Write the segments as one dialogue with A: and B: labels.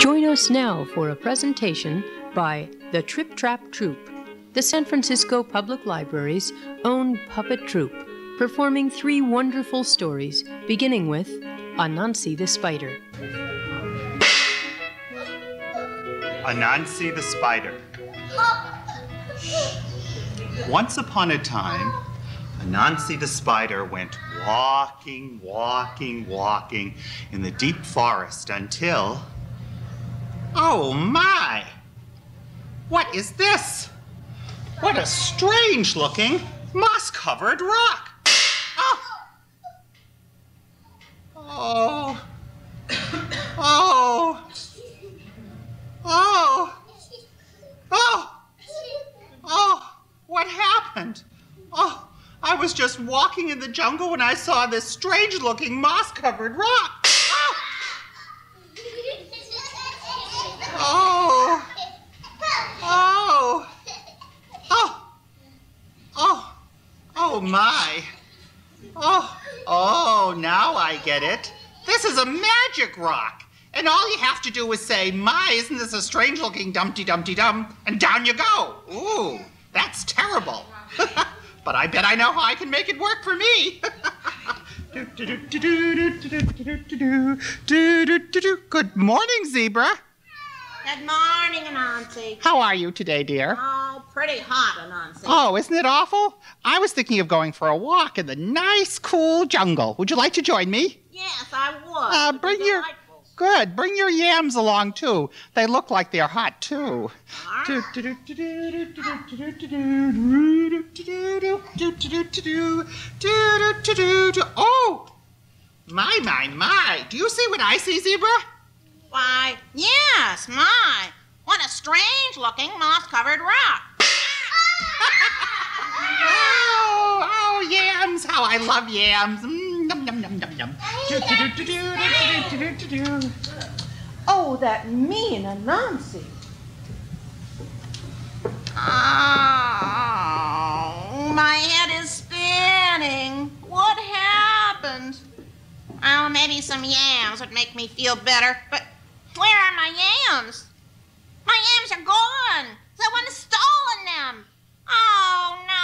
A: Join us now for a presentation by the Trip Trap Troupe, the San Francisco Public Library's own puppet troupe, performing three wonderful stories, beginning with Anansi the Spider.
B: Anansi the Spider. Once upon a time, Anansi the Spider went walking, walking, walking in the deep forest until. Oh my! What is this? What a strange looking, moss covered rock! Oh! Oh! Oh! Oh! Oh! Oh! What happened? Oh, I was just walking in the jungle when I saw this strange looking moss covered rock. Oh! Oh! Oh! Oh! Oh my! Oh! Oh, now I get it. This is a magic rock. And all you have to do is say, My, isn't this a strange looking Dumpty Dumpty Dum? And down you go. Ooh, that's terrible. but I bet I know how I can make it work for me. Good morning, Zebra.
C: Good morning, Anansi.
B: How are you today, dear?
C: Oh, pretty hot, Anansi.
B: Oh, isn't it awful? I was thinking of going for a walk in the nice, cool jungle. Would you like to join me?
C: Yes, I would.
B: Uh, bring your good. Bring your yams along too. They look like they're hot too. Oh, my, my, my! Do you see what I see, zebra?
C: Why, yes, my. What a strange looking moss covered rock.
B: Oh, oh, yams! How I love yams! Mm, num, num, num, num, num.
D: Oh, that mean Anansi.
C: Oh, my head is spinning. What happened? Oh, maybe some yams would make me feel better, but where are my yams? My yams are gone. Someone has stolen them. Oh, no.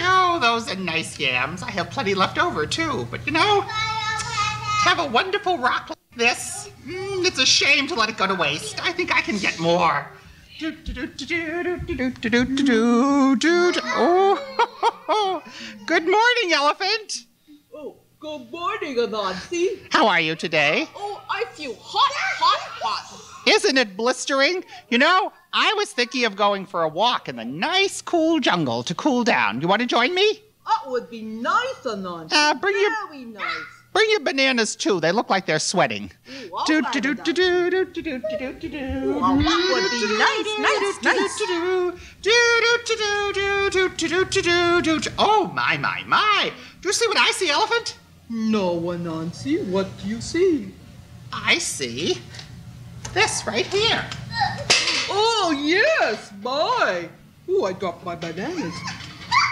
B: Oh, those are nice yams. I have plenty left over too. But you know, to have a wonderful rock like this, mm, it's a shame to let it go to waste. I think I can get more. Oh, good morning, elephant.
D: Oh, good morning, Anansi.
B: How are you today?
D: Oh, I feel hot, hot, hot.
B: Isn't it blistering? You know, I was thinking of going for a walk in the nice, cool jungle to cool down. You want to join me?
D: That would be nice, Anansi.
B: Uh, bring your
D: Very nice.
B: Bring your bananas too. They look like they're sweating.
D: Ooh,
B: Do, do, do, do, do, do, do, do, do, do, do.
D: Well, that would be nice, nice, nice.
B: Do, do, do, do, do, do, do, do, do, do, do. Oh my my my! Do you see what I see, elephant?
D: No, Anansi, what do you see?
B: I see this right here.
D: Oh, yes, my. Oh, I dropped my bananas.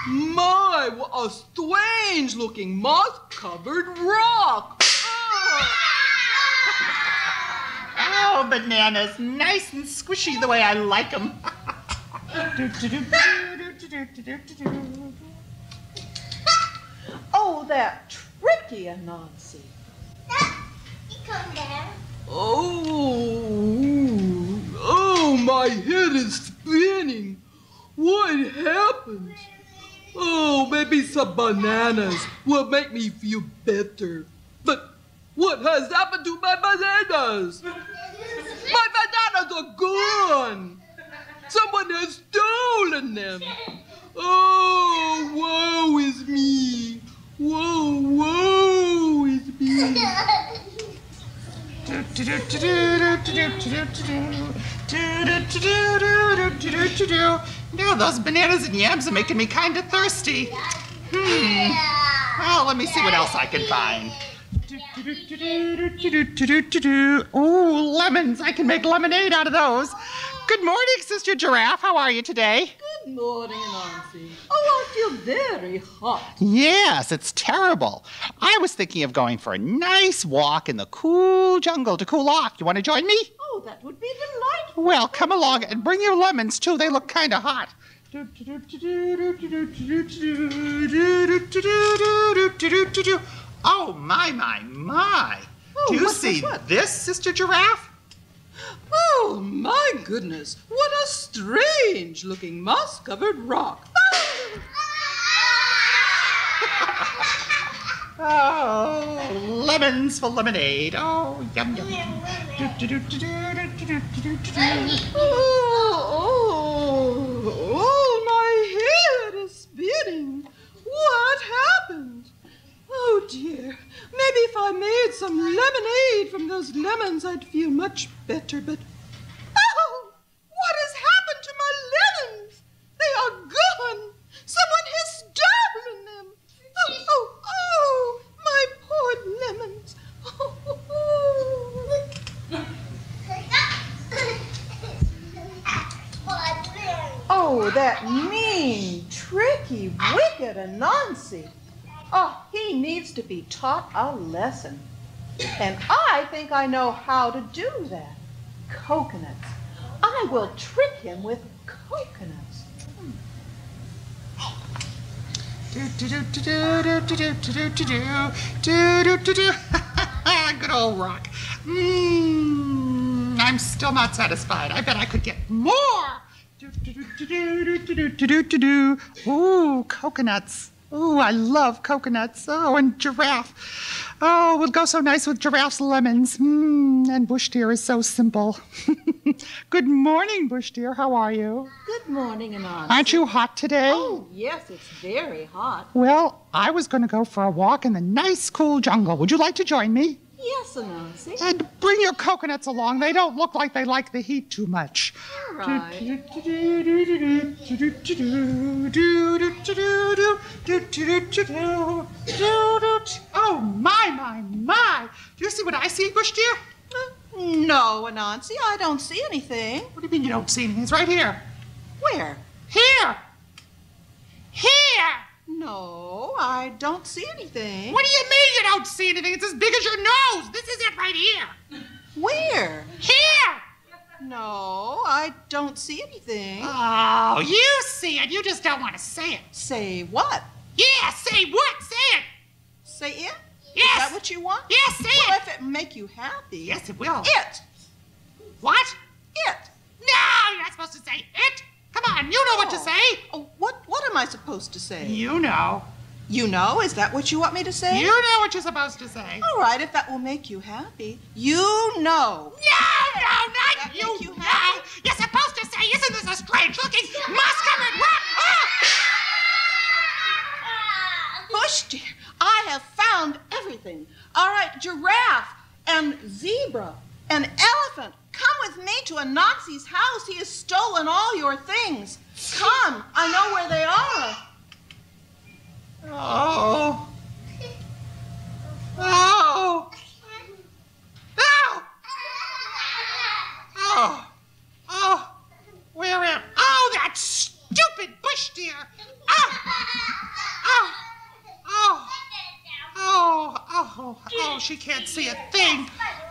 D: My, what a strange looking moss covered rock. Oh.
B: Oh, bananas, nice and squishy the way I like them.
D: Oh, that tricky Anansi. Oh, oh, my head is spinning. What happened? Oh, maybe some bananas will make me feel better. But what has happened to my bananas? My bananas are gone. Someone has stolen them. Oh, woe is me. Whoa, woe is me.
B: Now those bananas and yams are making me kind of thirsty. Hmm. Well, let me see what else I can find. Ooh, lemons. I can make lemonade out of those. Good morning, Sister Giraffe. How are you today?
D: Good morning, Nancy. Oh, I
C: feel very hot.
B: Yes, it's terrible. I was thinking of going for a nice walk in the cool jungle to cool off. You want to join me?
C: Oh, that would be delightful.
B: Well, come along and bring your lemons too. They look kind of hot. Oh, my, my, my.
C: Oh,
B: Do you
C: what,
B: see
C: what, what?
B: this, Sister Giraffe?
C: Oh, my goodness. What a strange looking moss covered rock.
B: Oh, lemons for lemonade. Oh, yum, yum.
C: Oh, oh, my head is spinning. What happened? Oh dear. Maybe if I made some lemonade from those lemons, I'd feel much better, but. Oh! What has happened to my lemons? They are gone. Someone has stolen them. Oh, oh, oh! My poor lemons. Oh, oh, oh. That mean, tricky, wicked Anansi. Oh, he needs to be taught a lesson. And I think I know how to do that. Coconuts. I will trick him with coconuts.
B: Good old rock. Mm, I'm still not satisfied. I bet I could get more. Ooh, coconuts. Ooh, I love coconuts. Oh, and giraffe. Oh, it would go so nice with giraffe's lemons. Mm, and bush deer is so simple. Good morning, bush deer. How are you?
C: Good morning, Anansi.
B: Aren't you hot today?
C: Oh, yes, it's very hot.
B: Well, I was going to go for a walk in the nice, cool jungle. Would you like to join me?
C: Yes, Anansi.
B: And bring your coconuts along. They don't look like they like the heat too much.
C: All right.
B: Oh, my, my, my. Do you see what I see, Bush deer?
C: No, Anansi, I don't see anything.
B: What do you mean you don't see anything? It's right here.
C: Where?
B: Here. Here.
C: No, I don't see anything.
B: What do you mean you don't see anything? It's as big as your nose. This is it right here.
C: Where?
B: Here.
C: No, I don't see anything.
B: Oh, you see it. You just don't want to say it.
C: Say what?
B: Yeah, say what? Say it.
C: Say it?
B: Yes.
C: Is that what you want?
B: Yes, say
C: Well,
B: it.
C: if it make you happy.
B: Yes, it will.
C: It.
B: What?
C: It.
B: No, you're not supposed to say it. Come on, you know what to say.
C: Oh, what what am I supposed to say?
B: You know.
C: You know? Is that what you want me to say?
B: You know what you're supposed to say.
C: All right, if that will make you happy. You know.
B: No, no, not you.
C: you
B: no. You're supposed to say, isn't this a strange looking moss-covered rock? Ah!
C: Bush deer, I have found everything. All right, giraffe and zebra and elephant. Come with me to Anansi's house. He has stolen all your things. Come, I know where they are.
B: Oh. Oh. Oh. Oh. Oh. Where am? Oh, that stupid bush deer. Oh. Oh. Oh. Oh. Oh. Oh. She can't see a thing.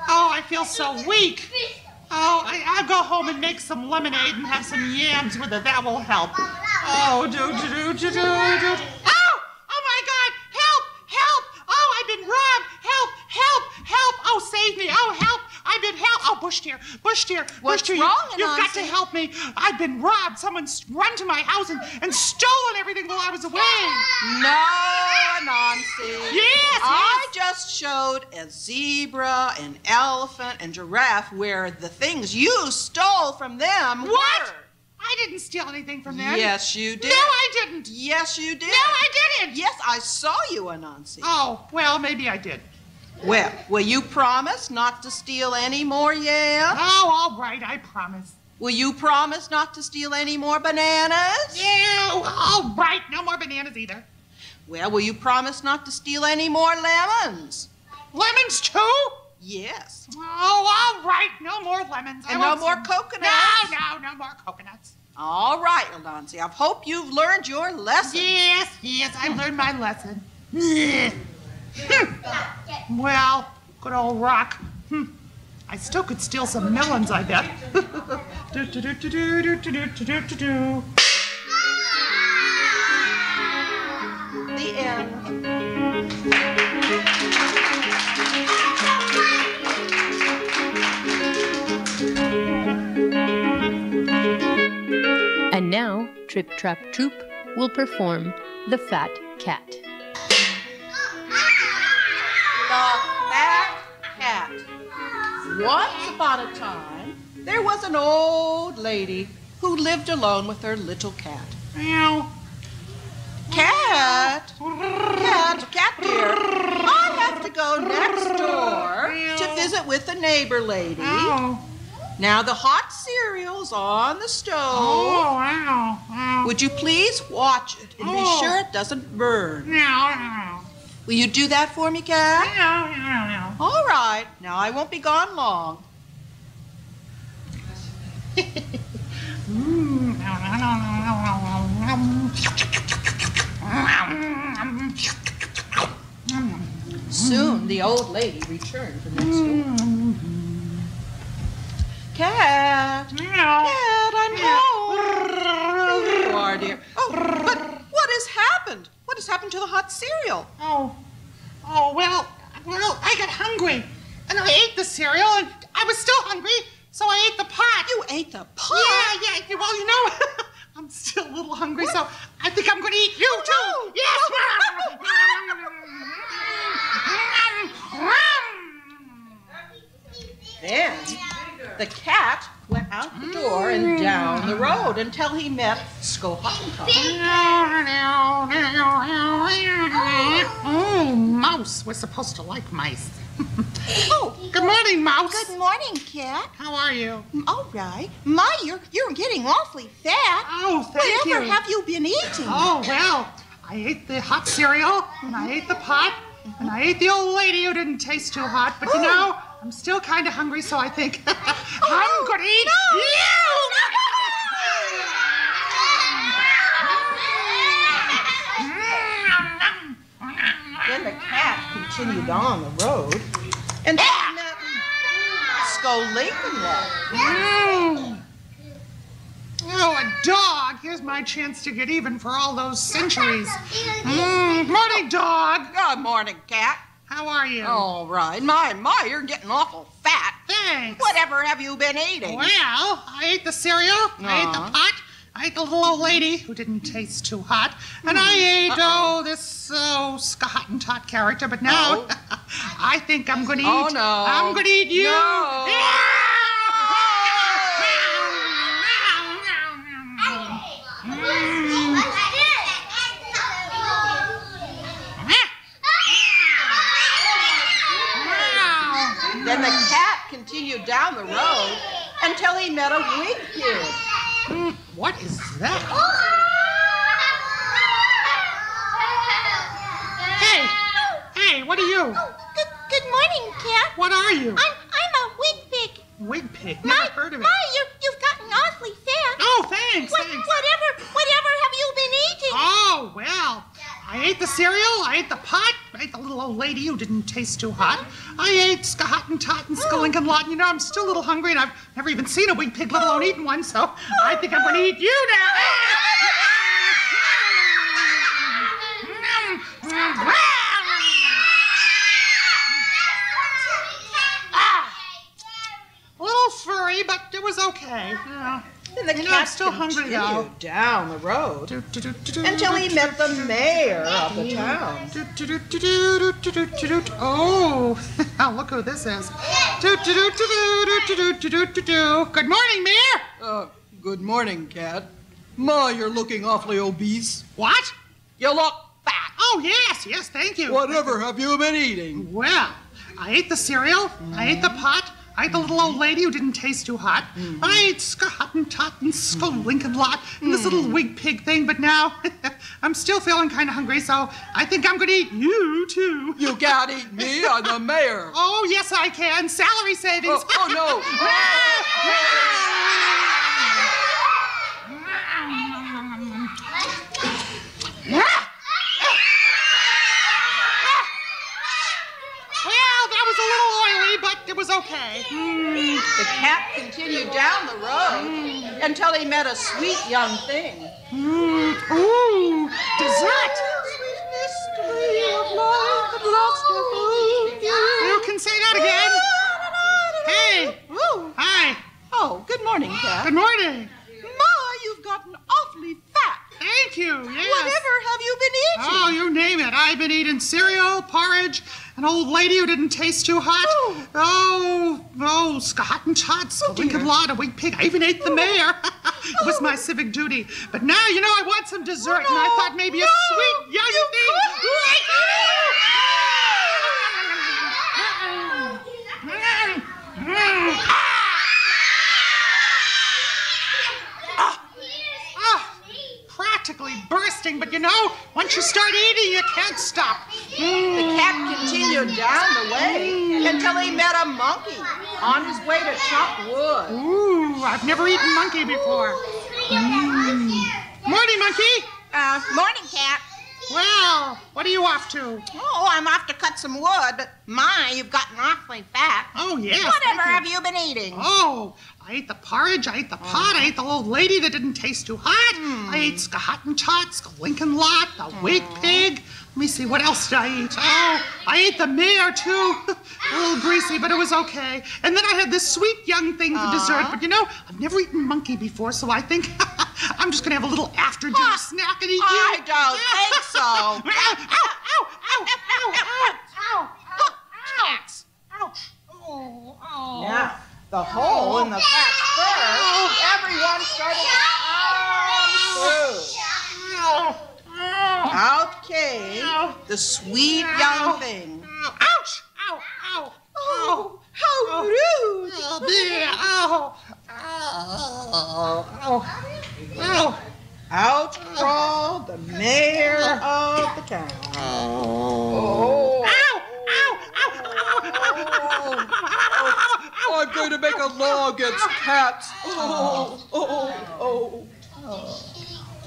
B: Oh, I feel so weak. Oh, I, I'll go home and make some lemonade and have some yams with it. That will help. Oh, do do do do do do.
C: What's
B: deer!
C: wrong,
B: you, have got to help me! I've been robbed! Someone's run to my house and, and stolen everything while I was away!
C: No, Anansi.
B: Yes,
C: I
B: yes.
C: just showed a zebra, an elephant, and giraffe where the things you stole from them
B: What?
C: were.
B: I didn't steal anything from them.
C: Yes, you did.
B: No, I didn't.
C: Yes, you did.
B: No, I didn't.
C: Yes, I saw you, Anansi.
B: Oh, well, maybe I did.
C: Well, will you promise not to steal any more yams?
B: Oh, all right, I promise.
C: Will you promise not to steal any more bananas?
B: Yeah, all right, no more bananas either.
C: Well, will you promise not to steal any more lemons?
B: Lemons too?
C: Yes.
B: Oh, all right, no more lemons. I
C: And no more
B: steal-
C: coconuts?
B: No, no, no more coconuts.
C: All right, Anansi. I hope you've learned your lesson.
B: Yes, yes, I've learned my lesson. Hmm. well, good old rock. Hmm. I still could steal some melons, I bet.
C: The end.
A: And now, Trip Trap Troupe will perform The Fat Cat.
C: The Fat Cat. Once upon a time, there was an old lady who lived alone with her little cat.
B: Meow.
C: Cat? Cat, cat dear, I have to go next door to visit with the neighbor lady.
B: Oh.
C: Now the hot cereal's on the stove.
B: Oh, wow.
C: Would you please watch it and
B: Oh.
C: be sure it doesn't burn? Will you do that for me, Cat?
B: Meow, meow, meow.
C: All right. Now I won't be gone long. Soon the old lady returned from next door. Cat,
B: Meow.
C: cat, I'm home. Here you are, dear. Oh, but what has happened? What happened to the hot cereal?
B: Oh, oh, well, well, I got hungry. And I ate the cereal, and I was still hungry, so I ate the pot.
C: You ate the pot.
B: Yeah, yeah, well, you know, I'm still a little hungry, so I think I'm going to eat you, oh, too. Yes.
C: Then the cat went out the door and down the road until he met Sko Hottentot.
B: Oh, mouse. We're supposed to like mice.
C: Oh,
B: Good morning, mouse.
C: good morning, cat.
B: How are you?
C: All right. My, you're, you're getting awfully fat.
B: Oh, thank
C: Whatever
B: you.
C: have you been eating?
B: Oh, well, I ate the hot cereal, and I ate the pot, and I ate the old lady who didn't taste too hot, but you oh. know, I'm still kind of hungry, so I think I'm gonna eat you!
C: Then the cat continued on the road and he met Skolinkenlot.
B: Mm. Oh, a dog! Here's my chance to get even for all those centuries. Mm, morning, dog.
C: Good morning, cat.
B: How are you?
C: All right. My, my, you're getting awful fat.
B: thanks.
C: Whatever have you been eating?
B: Well, I ate the cereal, I ate the pot, I ate the little old lady who didn't taste too hot, and I hmm. ate, oh, this, oh, Scott and Tot character, but now oh. I think I'm gonna oh, eat.
C: Oh, no.
B: I'm gonna eat you.
C: No. Then the cat continued down the road met a wig kid.
B: Mm, What is that? Hey, hey, what are you?
C: Oh, Good, good morning, cat.
B: What are you?
C: I'm I'm a wig pig.
B: Wig pig. Never heard of it.
C: you you've gotten awfully fat.
B: Oh, thanks,
C: What,
B: thanks.
C: whatever whatever have you been eating?
B: Oh, well, I ate the cereal, I ate the pot, I ate the little old lady who didn't taste too hot. I ate Skahottentot and Skolinkin Lot, and you know, I'm still a little hungry, and I've Never even seen a winged pig, let alone eaten one, so I think I'm going to eat you now. a little furry, but it was okay. Yeah.
C: And the cat
B: I'm still hungry though.
C: down the road until he met the mayor of the town.
B: Oh, look who this is. Good morning, Mayor.
D: Uh, good morning, Cat. Ma, you're looking awfully obese.
B: What?
C: You look fat.
B: Oh, yes, yes, thank you.
D: Whatever have you been eating?
B: Well, I ate the cereal, I ate the pot, I ate the little old lady who didn't taste too hot, I ate Skahottentot and Tot and Skolinkin Lot and this mm. little wig pig thing, but now I'm still feeling kind of hungry, so I think I'm going to eat you, too.
D: You can't eat me, I'm the mayor.
B: Oh, yes, I can. Salary savings.
D: Oh, oh, no.
C: cat continued down the road until he met a sweet young thing.
B: Mm. Ooh, dessert. You can say that again. Hey.
C: Ooh.
B: Hi.
C: Oh, good morning, cat.
B: Good morning.
C: Ma, you've gotten awfully fat.
B: Yes.
C: Whatever have you been eating?
B: Oh, you name it. I've been eating cereal, porridge, an old lady who didn't taste too hot.
C: Oh.
B: Oh, oh, Scott and Tots, a wicked
C: dear.
B: lot, a wig pig. I even ate the mayor. it was my civic duty. But now, you know, I want some dessert, and I
C: oh,
B: thought maybe a sweet young
C: you.
B: Ah, practically bursting, but you know, once you start eating, you can't stop.
C: The cat continued down the way until he met a monkey on his way to chop wood.
B: Ooh, I've never eaten monkey before. Morning, monkey.
C: Uh, morning, cat.
B: Well, what are you off to?
C: Oh, I'm off to cut some wood, but my, you've gotten awfully fat.
B: Oh, yes.
C: Whatever
B: thank
C: have you been eating?
B: Oh, I ate the porridge, I ate the pot, I ate the old lady that didn't taste too hot. I ate Scahottentots, the Lincoln Lot, the Wig Pig. Let me see, what else did I eat? Oh, I ate the mare too. a little greasy, but it was okay. And then I had this sweet young thing for dessert, but you know, I've never eaten monkey before, so I think I'm just gonna have a little after dinner
C: Huh.
B: snack and eat
C: I
B: you.
C: don't think so.
B: Ow, ow, ow, ow, ow, ow, ouch, ouch. Oh, oh.
C: Now, the hole in the cat's fur, everyone started to come through. Out came the sweet young thing.
B: Ouch! Ow! Ow!
C: Oh, how oh. rude!
B: Oh, dear! Ow! Ow! Ow! Ow!
C: Out crawled the mayor of the town. Oh.
B: Ow! Ow! Ow! Ow! Ow!
D: I'm going to make a law against cats. Oh, oh, oh, Oh, oh,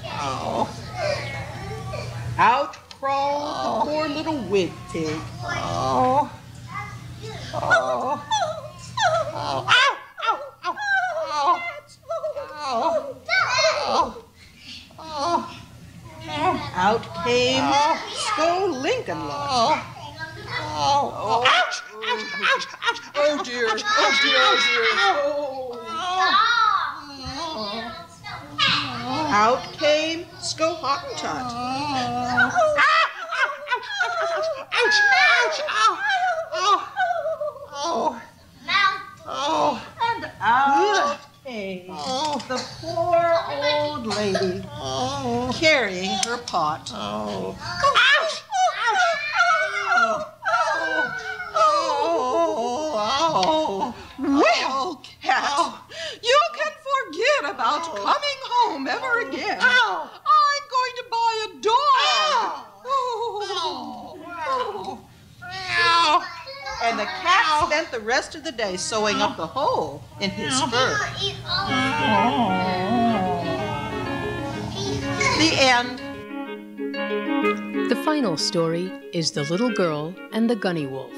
D: oh.
C: Out crawled the poor little wig pig.
B: Oh! Oh! Ow! Ow! Ow! Ow! Ow! Oh!
C: Out came Sko Lincoln Lot.
B: Oh! Oh! Ouch! Ouch! Ouch! Ouch!
D: Oh dear, oh dear, oh dear. Oh.
C: Out came Sko Hottentot.
B: Ah, ah, ouch! Ouch! Ow! Oh! Oh! Oh!
C: And out came
B: Oh!
C: the poor old lady
B: Oh!
C: carrying her pot.
B: Oh! Ouch! Ouch! Oh! Oh!
C: Well, oh, cat, you can forget about coming home ever oh. again.
B: Ah, Ow!
C: I'm going to buy a dog.
B: Ow! Ow!
C: And the cat spent the rest of the day sewing up the hole in his fur. The end.
A: The final story is The Little Girl and the Gunny Wolf.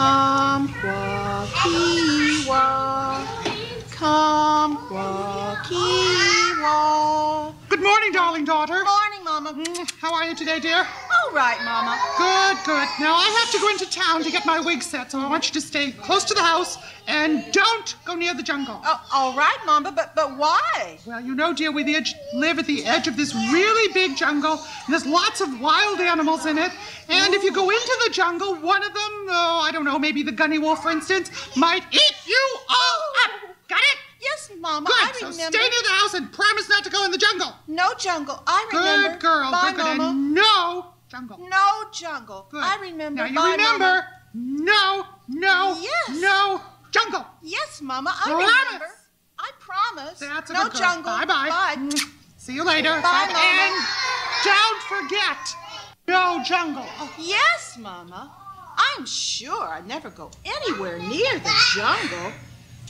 C: Kamquakiwa,
B: Good morning, darling daughter.
C: Good Morning, Mama.
B: Mm, How are you today, dear?
C: All right, Mama.
B: Good, good. Now I have to go into town to get my wig set, so I want you to stay close to the house and don't go near the jungle.
C: Oh, all right, Mama, but but why?
B: Well, you know, dear, we the edge, live at the edge of this really big jungle, and there's lots of wild animals in it. And if you go into the jungle, one of them, oh, I don't know, maybe the gunny wolf, for instance, might eat you all up. Got it?
C: Yes, Mama.
B: Good.
C: I
B: So stay near the house and promise not to go in the jungle.
C: No jungle. I remember.
B: Good girl.
C: Bye,
B: good.
C: Mama.
B: No jungle.
C: No jungle.
B: Good.
C: I remember.
B: Now you
C: Bye,
B: remember.
C: Mama.
B: No, no,
C: Yes.
B: no jungle.
C: Yes, Mama. I
B: Promise.
C: remember. I promise.
B: That's a
C: no
B: good girl.
C: jungle.
B: Bye-bye.
C: Bye.
B: See you later.
C: Bye, Mama.
B: And don't forget, no jungle.
C: Yes, Mama. I'm sure I'd never go anywhere near the jungle.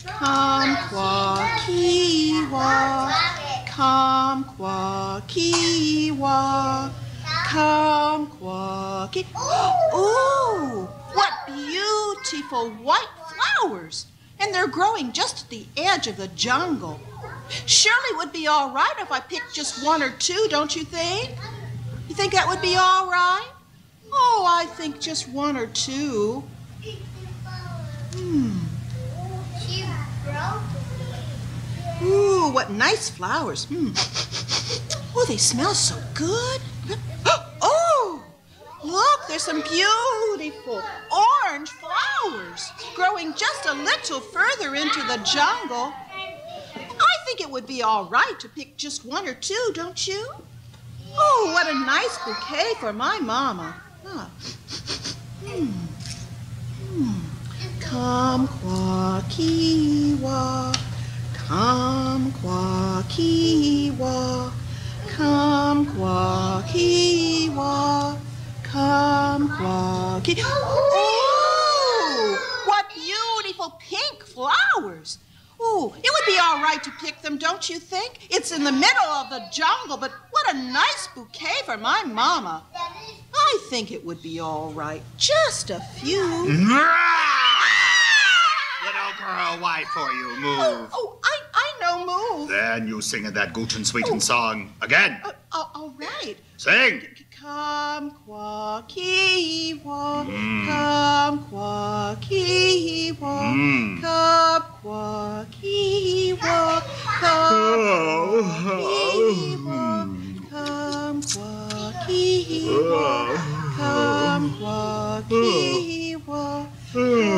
C: Kumquat-Kee-Waw, Kumquat-Kee-Waw, Kumquat-Kee. Ooh, what beautiful white flowers! And they're growing just at the edge of the jungle. Surely it would be all right if I picked just one or two, don't you think? You think that would be all right? Oh, I think just one or two. Hmm. Ooh, what nice flowers. Hmm. Oh, they smell so good. Oh, look, there's some beautiful orange flowers growing just a little further into the jungle. I think it would be all right to pick just one or two, don't you? Oh, what a nice bouquet for my mama. Huh. Hmm. Hmm. Kumquat-Kee-Waw, Kumquat-Kee-Waw, Kumquat-Kee-Waw, Kumquat-Kee. Oh, what beautiful pink flowers. Oh, it would be all right to pick them, don't you think? It's in the middle of the jungle, but what a nice bouquet for my mama. I think it would be all right. Just a few.
E: Girl, why for you?
C: Oh,
E: Move.
C: oh I, I know move.
E: Then you sing in that Guten Sweeten song again.
C: Uh, uh, all right.
E: Sing.
C: Kumquat-Kee-Waw,
E: Mm.
C: Kumquat-Kee-Waw,
E: Mm.
C: Kumquat-Kee-Waw, Kumquat-Kee-Waw, Kumquat-Kee-Waw, Kumquat-Kee-Waw, Kumquat-Kee-Waw. He's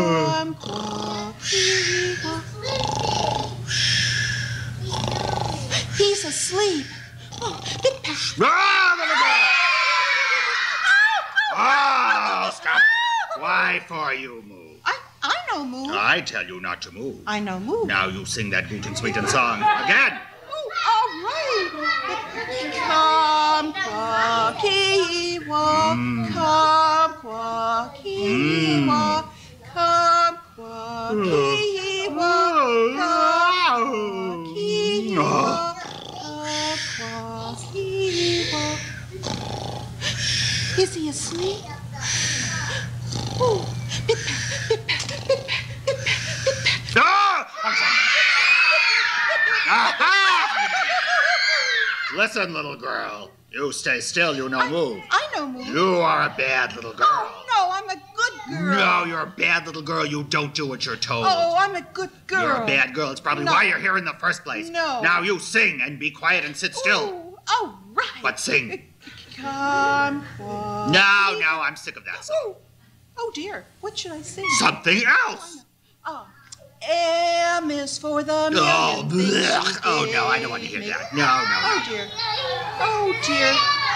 C: asleep. Oh, Big Pat.
E: Ah, little girl. Oh, stop. Why for you move?
C: I, I know move.
E: I tell you not to move.
C: I know move.
E: Now you sing that Guten Sweeten song again.
C: Oh, all right. Kumquat-Kee-Waw,
E: Mm.
C: Kumquat-Kee-Waw, Kumquat-Kee-Waw, Kumquat-Kee-Waw, Is he asleep? Oh, Big Pat, Big Pat, Big Pat, Big Pat, Big Pat.
E: Ah, I'm sorry. Aha! Listen, little girl. You stay still, you no move.
C: I no move.
E: You are a bad little girl.
C: Oh, no, I'm a good girl.
E: No, you're a bad little girl. You don't do what you're told.
C: Oh, I'm a good girl.
E: You're a bad girl. It's probably
C: No.
E: why you're here in the first place.
C: No.
E: Now you sing and be quiet and sit still.
C: Oh, all right.
E: But sing.
C: Kumquat.
E: No, no, I'm sick of that song.
C: Oh, oh dear. What should I sing?
E: Something else.
C: Oh, M is for the oh, million
E: Oh,
C: things you
E: blech. oh no, I don't want to hear that. No, no.
C: Oh dear. Oh dear.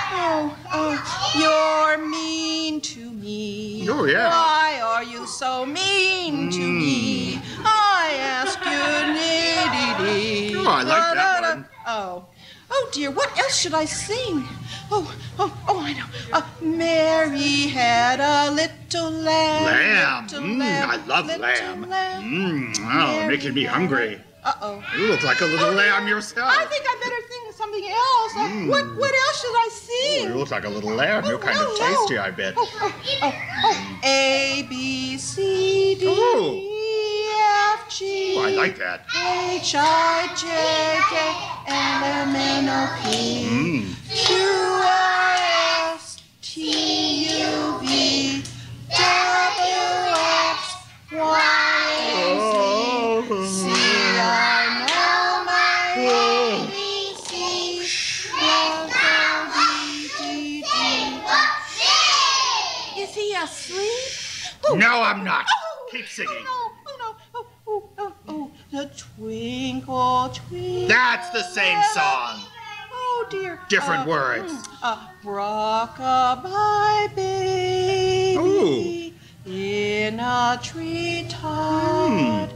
C: Oh, oh, you're mean to me.
E: Oh, yeah.
C: Why are you so mean to hmm. me? I ask you, nitty
E: Oh, I like that one.
C: Oh. Oh dear, what else should I sing? Oh, oh, oh, I know. Uh, Mary had a little lamb.
E: Lamb.
C: little
E: Mm,
C: lamb,
E: I love lamb.
C: lamb.
E: Mm, oh, making me hungry.
C: Uh-oh.
E: You look like a little lamb yourself.
C: I think I better think of something else. Uh,
E: Mm.
C: What what else should I
E: Oh,
C: sing?
E: you look like a little lamb. You're kind
C: Oh,
E: of tasty, I bet.
C: Oh, oh, oh, oh. A B C D
E: Oh.
C: G
E: Oh, I like that.
C: H I J K L M N O P
E: Mm.
C: Q R S T U V W X Y and Z. See, I know my ABC. Is he asleep? Oh,
E: No, I'm not.
C: oh,
E: Keep singing.
C: The twinkle, twinkle.
E: That's the same song.
C: Oh, dear.
E: Different
C: Uh,
E: words.
C: mm, Uh, rock-a-bye, baby. In a tree top.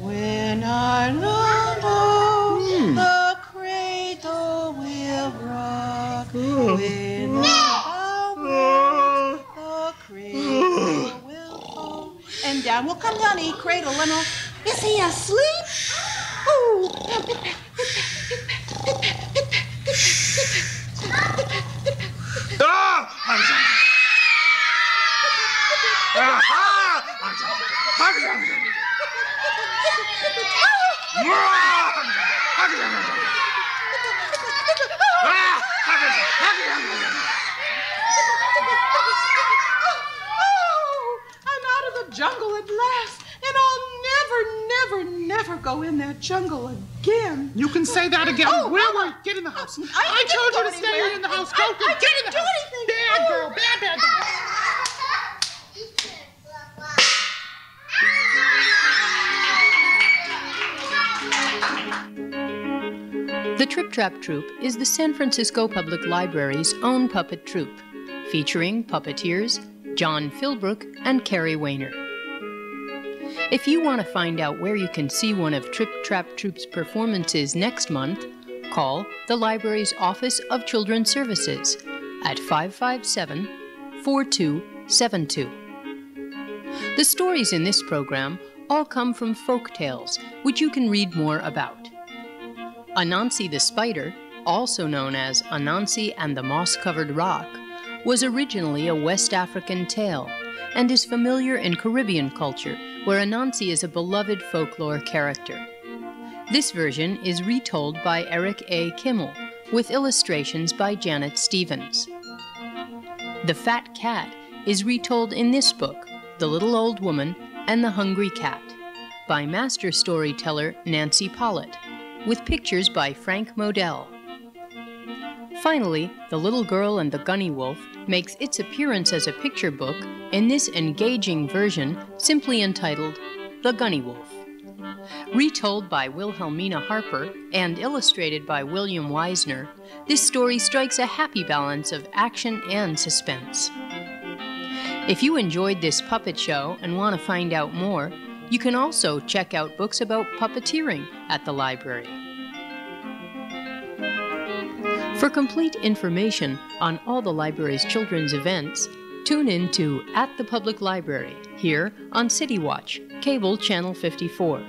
C: When I know
E: Hmm.
C: the cradle will rock. When I the cradle will fall. And down will come down the cradle and Is he asleep? Oh,
F: I'm out of the jungle at last, and I'll never, never, never go in that jungle again.
B: You can say that again.
F: Oh,
B: Where
F: Mama.
B: were Get in the house.
F: I
B: I, told you to stay in the house.
F: I-
B: Go,
F: I
B: go, get in
F: didn't
B: the
F: do
B: house.
F: anything.
B: Bad
F: Oh.
B: girl. Bad, bad girl.
A: Trip Trap Troupe is the San Francisco Public Library's own puppet troupe, featuring puppeteers John Philbrook and Carrie Weiner. If you want to find out where you can see one of Trip Trap Troupe's performances next month, call the library's Office of Children's Services at 557 4272. The stories in this program all come from folk tales, which you can read more about. Anansi the Spider, also known as Anansi and the Moss Covered Rock, was originally a West African tale and is familiar in Caribbean culture, where Anansi is a beloved folklore character. This version is retold by Eric A. Kimmel, with illustrations by Janet Stevens. The Fat Cat is retold in this book, The Little Old Woman and the Hungry Cat, by master storyteller Nancy Polette, with pictures by Frank Modell. Finally, The Little Girl and the Gunny Wolf makes its appearance as a picture book in this engaging version simply entitled The Gunny Wolf. Retold by Wilhelmina Harper and illustrated by William Wiesner, this story strikes a happy balance of action and suspense. If you enjoyed this puppet show and want to find out more, you can also check out books about puppeteering at the library. For complete information on all the library's children's events, tune in to At the Public Library here on City Watch, cable channel 54.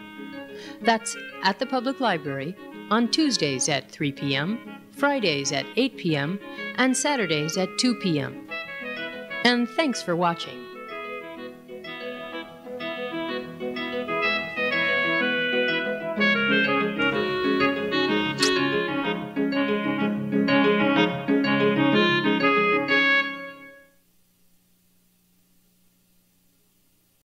A: That's at the Public Library on Tuesdays at 3 p.m., Fridays at 8 p.m., and Saturdays at 2 p.m. And thanks for watching.